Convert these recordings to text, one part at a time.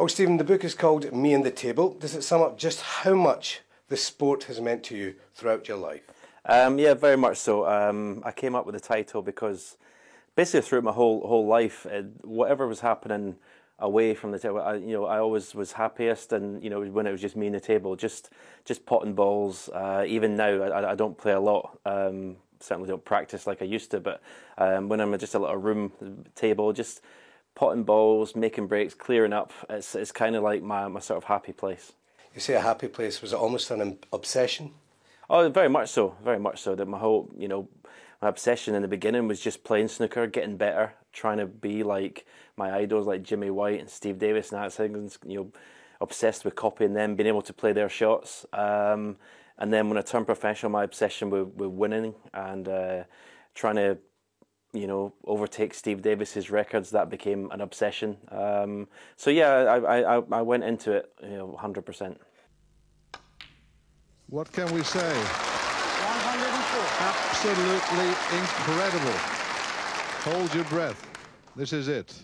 Oh, Stephen, the book is called Me and the Table. Does it sum up just how much the sport has meant to you throughout your life? Um, yeah, very much so. Um, I came up with the title because basically throughout my whole whole life, uh, whatever was happening away from the table, I, you know, I always was happiest, and you know, when it was just me and the table, just just potting balls. Uh, even now, I, I, don't play a lot. Um, certainly don't practice like I used to, but um, when I'm just a little room table, just potting balls, making breaks, clearing up. It's it's kind of like my, my sort of happy place. You say a happy place. Was it almost an obsession? Oh, very much so. Very much so. That my whole, you know, my obsession in the beginning was just playing snooker, getting better, trying to be like my idols, like Jimmy White and Steve Davis and that things. You know, obsessed with copying them, being able to play their shots. Um, and then when I turned professional, my obsession with, with winning and uh, trying to you know, overtake Steve Davis's records. That became an obsession. Um, so yeah, I, I, I went into it, you know, 100%. What can we say? 104. Absolutely incredible. Hold your breath. This is it.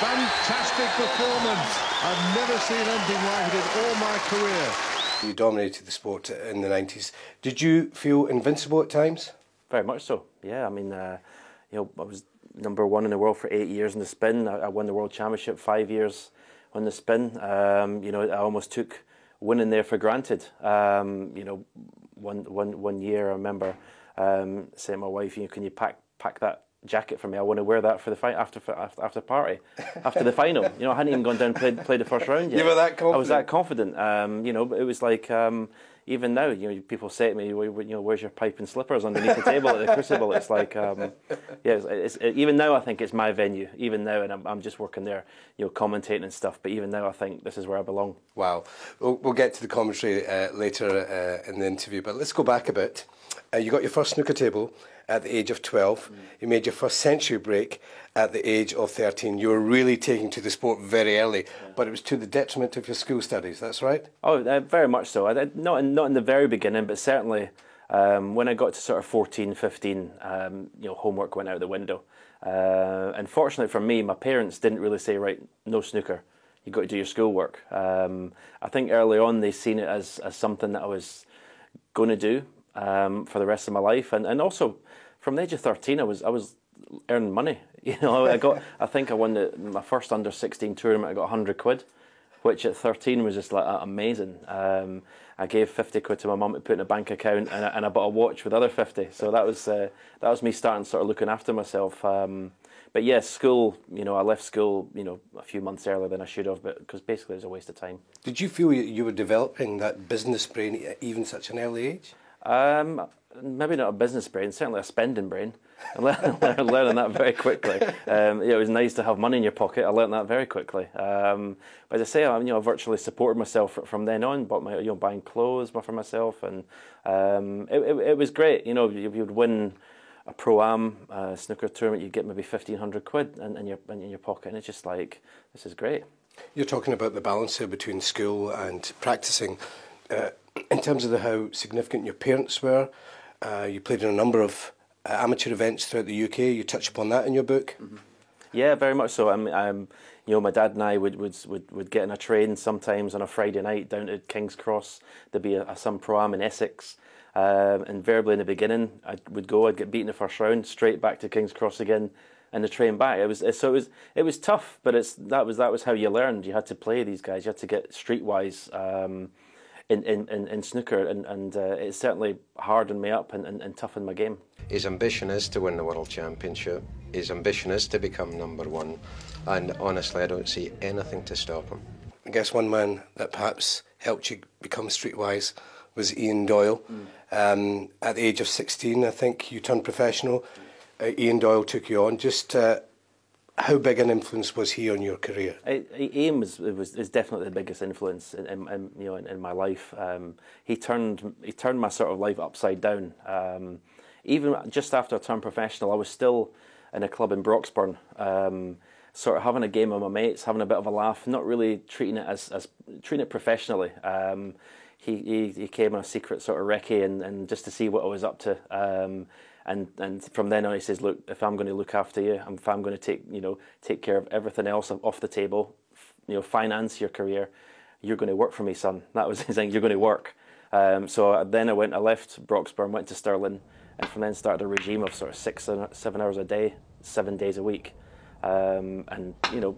Fantastic performance. I've never seen anything like it in all my career. You dominated the sport in the 90s. Did you feel invincible at times? Very much so, yeah. I mean, uh, you know, I was number one in the world for eight years in the spin. I, I won the world championship five years on the spin. Um, you know, I almost took winning there for granted. Um, you know, one, one, one year I remember um, saying to my wife, you know, can you pack, pack that jacket for me. I want to wear that for the fight after after after party, after the final. You know, I hadn't even gone down and played, played the first round yet. You were that confident. I was that confident. Um, you know, but it was like um, even now, you know, people say to me, you know, where's your pipe and slippers underneath the table at the Crucible? It's like, um, yeah, it's, it's, it, even now I think it's my venue. Even now, and I'm, I'm just working there, you know, commentating and stuff. But even now, I think this is where I belong. Wow. We'll, we'll get to the commentary uh, later uh, in the interview, but let's go back a bit. Uh, you got your first snooker table at the age of 12. Mm. You made your first century break at the age of 13. You were really taking to the sport very early, yeah. but it was to the detriment of your school studies, that's right? Oh, uh, very much so. I, not, in, not in the very beginning, but certainly um, when I got to sort of 14, 15, um, you know, homework went out the window. Uh, and fortunately for me, my parents didn't really say, right, no snooker. You've got to do your schoolwork. Um, I think early on they seen it as, as something that I was going to do um, for the rest of my life. And, and also, from the age of 13, I was, I was earning money. You know, I got, I think I won the, my first under 16 tournament, I got 100 quid, which at 13 was just like amazing. Um, I gave 50 quid to my mum to put in a bank account and I, and I bought a watch with the other 50. So that was, uh, that was me starting sort of looking after myself. Um, but yes, yeah, school, you know, I left school, you know, a few months earlier than I should have, but because basically it was a waste of time. Did you feel you were developing that business brain at even such an early age? Um, maybe not a business brain, certainly a spending brain. I learned, learning that very quickly. Um, yeah, it was nice to have money in your pocket. I learned that very quickly. Um, but as I say, I, you know, I virtually supported myself from then on. Bought my, you know, buying clothes for myself, and um, it, it, it, was great. You know, you, you would win a pro am uh, snooker tournament, you'd get maybe fifteen hundred quid in, in your in your pocket, and it's just like this is great. You're talking about the balance here between school and practicing. Uh, in terms of the, how significant your parents were, uh, you played in a number of amateur events throughout the UK. You touch upon that in your book. Mm -hmm. Yeah, very much so. I'm, I'm, you know, my dad and I would, would, would, would get in a train sometimes on a Friday night down to King's Cross. There'd be a, a some pro am in Essex. Um, invariably in the beginning, I would go, I'd get beaten the first round, straight back to King's Cross again, and the train back. It was so it was it was tough, but it's that was that was how you learned. You had to play these guys. You had to get streetwise. Um, in, in, in, in snooker, and, and uh, it certainly hardened me up and, and, and toughened my game. His ambition is to win the World Championship. His ambition is to become number one, and honestly, I don't see anything to stop him. I guess one man that perhaps helped you become streetwise was Ian Doyle. Mm. Um, at the age of 16, I think you turned professional. Uh, Ian Doyle took you on. Just uh, how big an influence was he on your career? Ian was, was is definitely the biggest influence in, in, you know in, in my life. Um, he turned he turned my sort of life upside down. Um, even just after I turned professional, I was still in a club in Broxburn, um, sort of having a game with my mates, having a bit of a laugh, not really treating it as, as treating it professionally. Um, he, he, he came on a secret sort of recce and, and just to see what I was up to. And and from then on he says, look, if I'm going to look after you, if I'm going to take you know take care of everything else off the table, you know, finance your career, you're going to work for me, son. That was his thing. You're going to work. Um, so then I went, I left Broxburn, went to Stirling, and from then started a regime of sort of six, seven hours a day, seven days a week, um, and you know,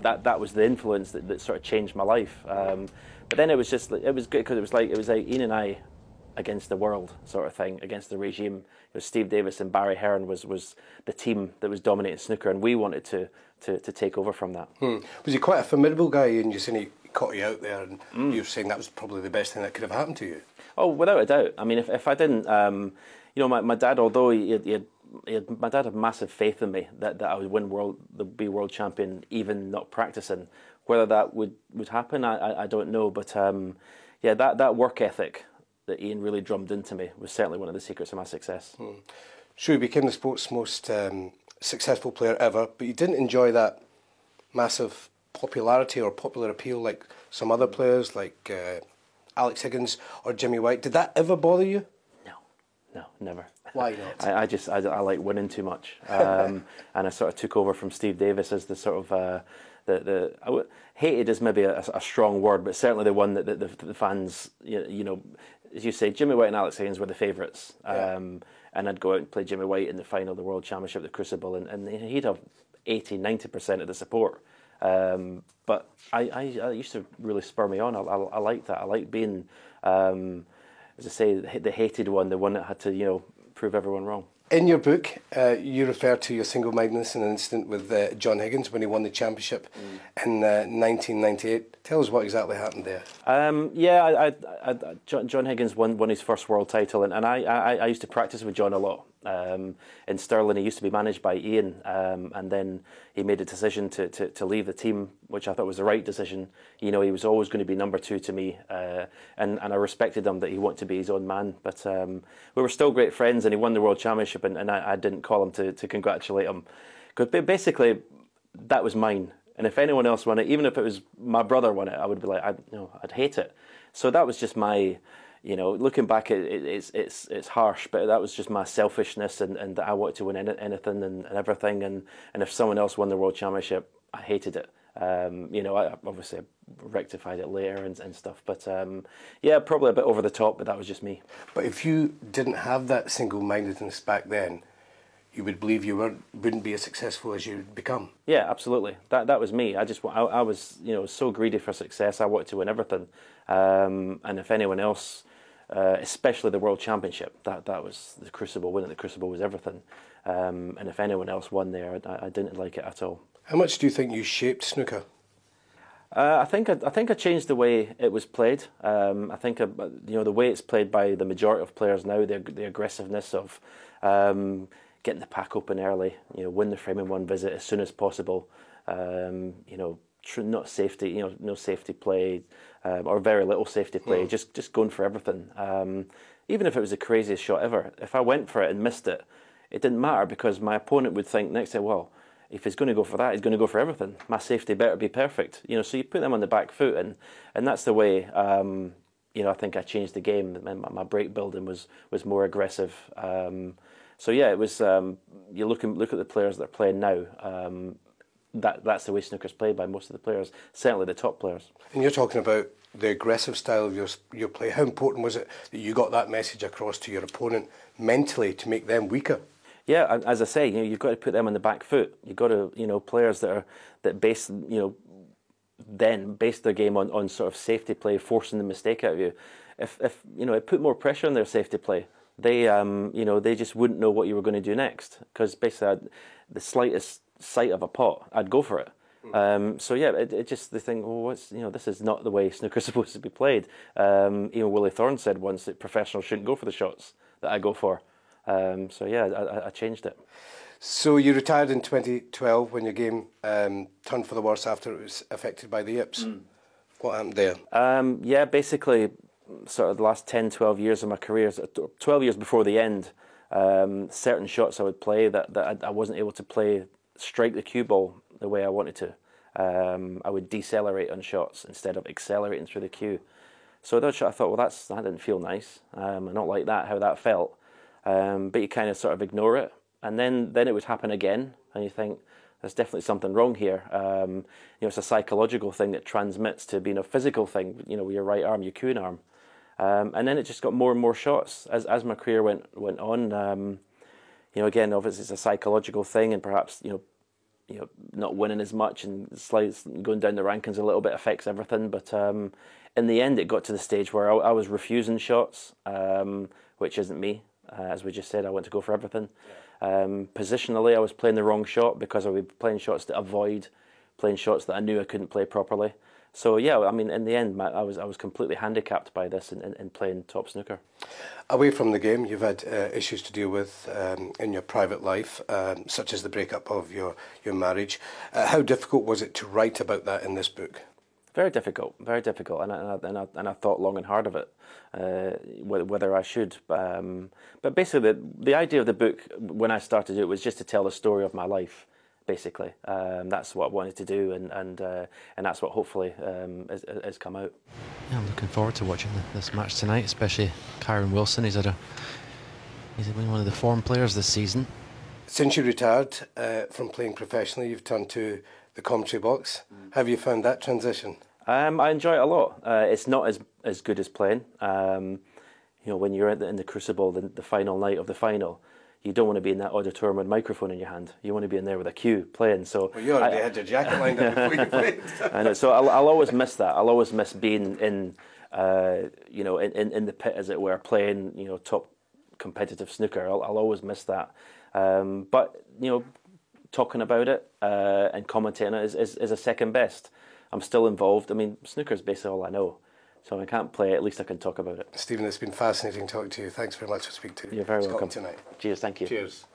that that was the influence that, that sort of changed my life. Um, but then it was just it was good because it was like it was like Ian and I against the world sort of thing, against the regime. It was Steve Davis and Barry Hearn was was the team that was dominating snooker, and we wanted to to, to take over from that. Hmm. Was he quite a formidable guy, and you saying he caught you out there, and mm. you were saying that was probably the best thing that could have happened to you? Oh, without a doubt. I mean, if if I didn't, um, you know, my, my dad, although he had, he had had, my dad had massive faith in me that, that I would win world, be world champion, even not practicing. Whether that would, would happen, I, I, I don't know. But um, yeah, that, that work ethic that Ian really drummed into me was certainly one of the secrets of my success. Hmm. Sure, you became the sport's most um, successful player ever, but you didn't enjoy that massive popularity or popular appeal like some other players, like uh, Alex Higgins or Jimmy White. Did that ever bother you? No, no, never. Why not? I, I just I, I, like winning too much, um, and I sort of took over from Steve Davis as the sort of uh, the the I w- hated is maybe a, a, strong word, but certainly the one that the, the, the fans you know as you say, Jimmy White and Alex Higgins were the favourites. Yeah. Um, and I'd go out and play Jimmy White in the final of the World Championship, the Crucible, and, and he'd have 80, 90% of the support. Um, but I, I, I, used to really spur me on. I, I, I like that. I like being, um, as I say, the hated one, the one that had to, you know, prove everyone wrong. In your book, uh, you refer to your single-mindedness in an incident with uh, John Higgins when he won the championship mm. in uh, 1998. Tell us what exactly happened there. Um, yeah, I, I, I, John, John, Higgins won, won his first world title, and, and I, I, used to practice with John a lot. Um, in Stirling, he used to be managed by Ian, um, and then he made a decision to, to, to, leave the team, which I thought was the right decision. You know, he was always going to be number two to me, uh, and, and I respected him that he wanted to be his own man. But um, we were still great friends, and he won the World Championship, and, and I, I didn't call him to, to congratulate him. Because basically, that was mine. And if anyone else won it, even if it was my brother won it, I would be like, I, you know, I'd hate it. So that was just my you know, looking back, it, it, it's it's it's harsh, but that was just my selfishness and, and that I wanted to win anything and, and everything. And, and if someone else won the world championship, I hated it. Um, you know, I obviously rectified it later and, and stuff, but um, yeah, probably a bit over the top, but that was just me. But if you didn't have that single-mindedness back then, you would believe you weren't wouldn't be as successful as you'd become. Yeah, absolutely. That that was me. I just I, I was you know so greedy for success. I wanted to win everything, um, and if anyone else uh, especially the World Championship. That that was the Crucible. Winning the Crucible was everything. Um, and if anyone else won there, I, I, didn't like it at all. How much do you think you shaped snooker? Uh, I think I, I, think I changed the way it was played. Um, I think uh, you know the way it's played by the majority of players now. The the aggressiveness of um, getting the pack open early. You know, win the frame in one visit as soon as possible. Um, you know, not safety. You know, no safety play um, or very little safety play, mm. just just going for everything. Um, even if it was the craziest shot ever, if I went for it and missed it, it didn't matter because my opponent would think next day, well, if he's going to go for that, he's going to go for everything. My safety better be perfect, you know. So you put them on the back foot, and and that's the way. Um, you know, I think I changed the game. My, my break building was was more aggressive. Um, so yeah, it was. Um, you look look at the players that are playing now. That that's the way snooker's played by most of the players, certainly the top players. And you're talking about the aggressive style of your your play. How important was it that you got that message across to your opponent mentally to make them weaker? Yeah, as I say, you know, you've got to put them on the back foot. You've got to, you know, players that are that base, you know, then base their game on, on sort of safety play, forcing the mistake out of you. If if you know, it put more pressure on their safety play, they um you know they just wouldn't know what you were going to do next because basically the slightest sight of a pot, I'd go for it. Hmm. Um, so yeah, it, it, just the thing. Well, what's you know, this is not the way snooker's supposed to be played. Um, even Willie Thorne said once that professionals shouldn't go for the shots that I go for. Um, so yeah, I, I, changed it. So you retired in 2012 when your game um, turned for the worse after it was affected by the yips. Mm. What happened there? Um, yeah, basically, sort of the last 10, 12 years of my career, 12 years before the end, um, certain shots I would play that, that I, I wasn't able to play strike the cue ball the way I wanted to. Um, I would decelerate on shots instead of accelerating through the cue. So that shot, I thought, well, that's that didn't feel nice. Um, I don't like that how that felt. um, but you kind of sort of ignore it, and then then it would happen again, and you think there's definitely something wrong here. Um, you know, it's a psychological thing that transmits to being a physical thing. You know, with your right arm, your cueing arm, um, and then it just got more and more shots as as my career went went on. You know, again, obviously it's a psychological thing, and perhaps you know, you know, not winning as much and going down the rankings a little bit affects everything. But um, in the end, it got to the stage where I, I was refusing shots, um, which isn't me. Uh, as we just said, I want to go for everything. Um, positionally, I was playing the wrong shot because I was playing shots to avoid playing shots that I knew I couldn't play properly. So yeah, I mean, in the end, I was I was completely handicapped by this in, in, in playing top snooker. Away from the game, you've had uh, issues to deal with um, in your private life, um, such as the breakup of your your marriage. Uh, how difficult was it to write about that in this book? Very difficult, very difficult, and I, and I, and I thought long and hard of it, uh, whether I should. Um, but basically, the, the idea of the book when I started it was just to tell the story of my life basically. Um, that's what I wanted to do, and and uh, and that's what hopefully um, has, has, come out. Yeah, I'm looking forward to watching this match tonight, especially Kyren Wilson. He's had a he's been one of the form players this season. Since you retired uh, from playing professionally, you've turned to the commentary box. Mm. Have you found that transition? Um, I enjoy it a lot. Uh, it's not as as good as playing. Um, you know, when you're in the, in the crucible, the, the final night of the final you don't want to be in that auditorium with a microphone in your hand. You want to be in there with a cue playing. So well, you already I, had your jacket lined up before you played. I know. So I'll, I'll, always miss that. I'll always miss being in, uh, you know, in, in, in, the pit as it were, playing, you know, top competitive snooker. I'll, I'll always miss that. Um, but you know, talking about it uh, and commentating it is, is, is a second best. I'm still involved. I mean, snooker is basically all I know. So I can't play, at least I can talk about it. Stephen, it's been fascinating talking to you. Thanks very much for speaking to you. You're very Scotland welcome. tonight. Cheers, thank you. Cheers.